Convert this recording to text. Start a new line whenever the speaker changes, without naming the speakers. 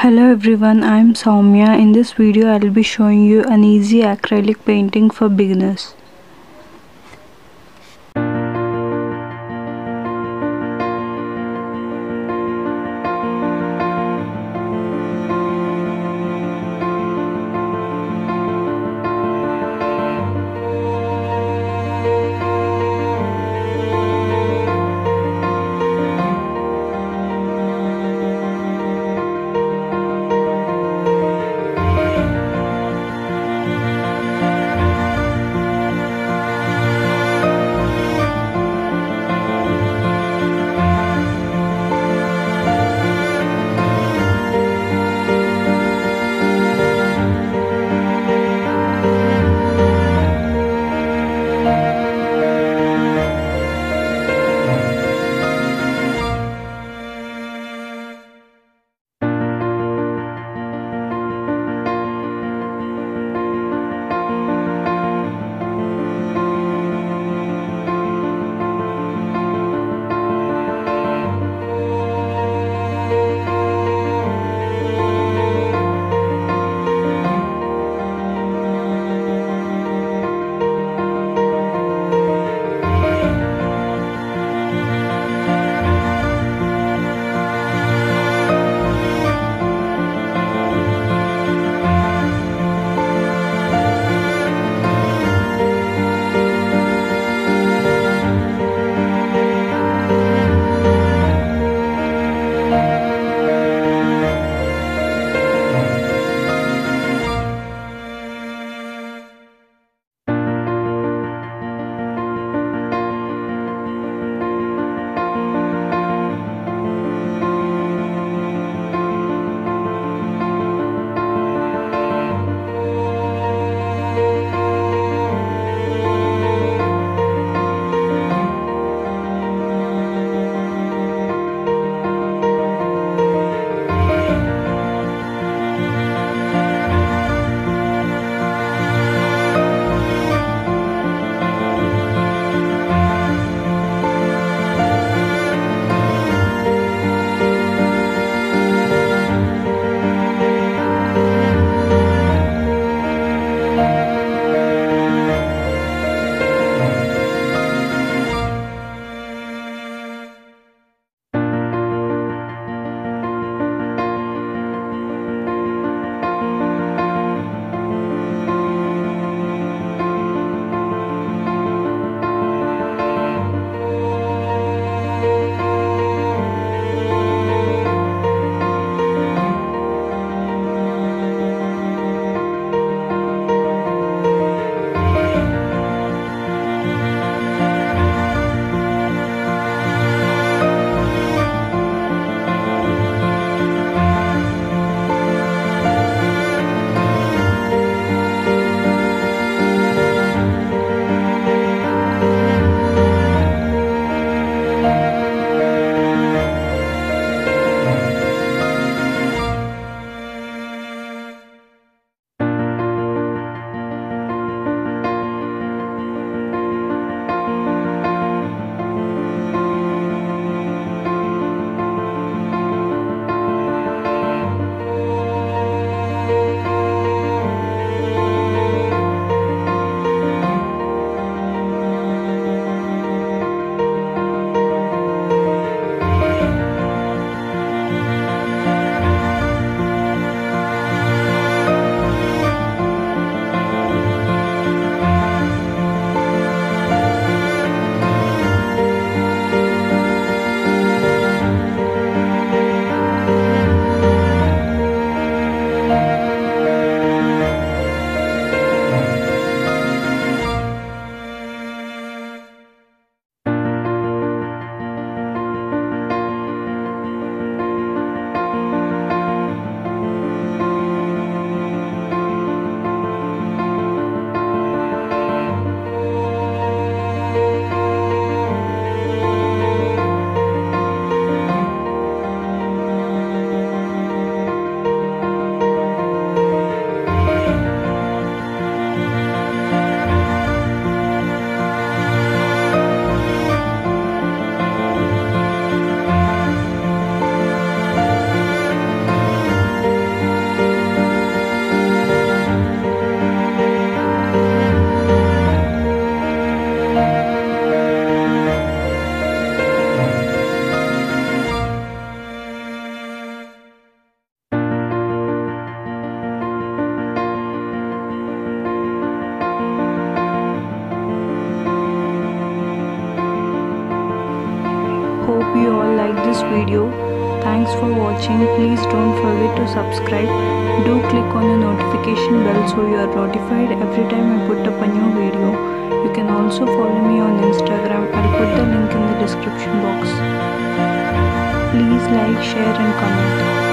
Hello everyone, I am Soumya. In this video, I will be showing you an easy acrylic painting for beginners. Video. Thanks for watching. Please don't forget to subscribe. Do click on the notification bell so you are notified every time I put up a new video. You can also follow me on Instagram. I'll put the link in the description box. Please like, share and comment.